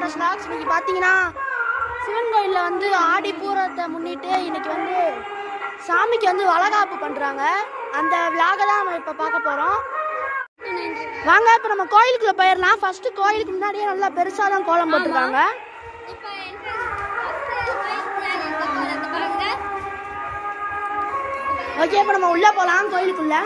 வர ஸ்நாக்ஸ் இன்னைக்கு பார்த்தீங்கன்னா சிவன் கோயிலில் வந்து ஆடி பூரத்தை முன்னிட்டு இன்னைக்கு வந்து சாமிக்கு வந்து வளகாப்பு பண்ணுறாங்க அந்த விலாகை தான் நம்ம இப்போ பார்க்க போகிறோம் வாங்க இப்போ நம்ம கோயிலுக்குள்ள போயிடலாம். ஃபர்ஸ்ட் கோயிலுக்கு முன்னாடியே நல்லா பெருசாக தான் கோலம் போட்டுருக்காங்க. ஓகே இப்போ நம்ம உள்ளே போகலாம் கோயிலுக்குள்ள.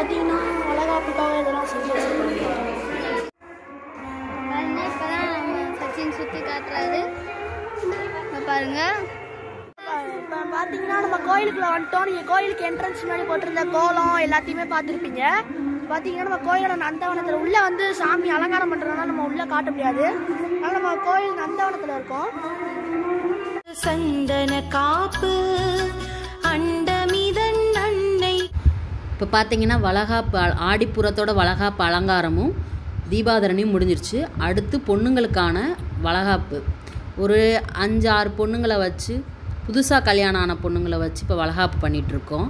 பார்த்தீங்கன்னா வளகாப்புக்காக இதெல்லாம் செஞ்சு வச்சிருக்காங்க. இப்பதான் நம்ம சச்சின் சுத்தி காட்டுறாரு. பாருங்க. இப்போ பார்த்தீங்கன்னா நம்ம கோயிலுக்குள்ள வந்துட்டோம். நீங்கள் கோயிலுக்கு என்ட்ரன்ஸ் முன்னாடி போட்டிருந்த கோலம் எல்லாத்தையுமே பார்த்துருப்பீங்க. பார்த்தீங்கன்னா நம்ம கோயிலோட நந்தவனத்தில் உள்ளே வந்து சாமி அலங்காரம் பண்ணுறதுனால நம்ம உள்ளே காட்ட முடியாது. அதனால் நம்ம கோயில் நந்தவனத்தில் இருக்கோம். சந்தன காப்பு இப்போ பார்த்தீங்கன்னா வளகாப்பு ஆடிப்புறத்தோட வளகாப்பு அலங்காரமும் தீபாதரணியும் முடிஞ்சிருச்சு. அடுத்து பொண்ணுங்களுக்கான வளகாப்பு. ஒரு அஞ்சு ஆறு பொண்ணுங்களை வச்சு புதுசாக கல்யாணம் ஆன பொண்ணுங்களை வச்சு இப்போ வளகாப்பு பண்ணிகிட்ருக்கோம்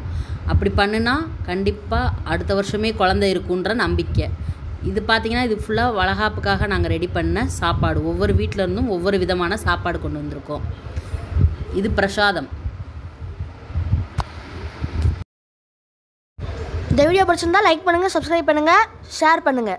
அப்படி பண்ணுனா கண்டிப்பாக அடுத்த வருஷமே குழந்தை இருக்குன்ற நம்பிக்கை. இது பார்த்தீங்கன்னா இது ஃபுல்லாக வளகாப்புக்காக நாங்கள் ரெடி பண்ண சாப்பாடு. ஒவ்வொரு வீட்டிலருந்தும் ஒவ்வொரு விதமான சாப்பாடு கொண்டு வந்திருக்கோம். இது பிரசாதம். இந்த வீடியோ பிடிச்சிருந்தா லைக் பண்ணுங்கள் சப்ஸ்கிரைப் பண்ணுங்கள் ஷேர் பண்ணுங்கள்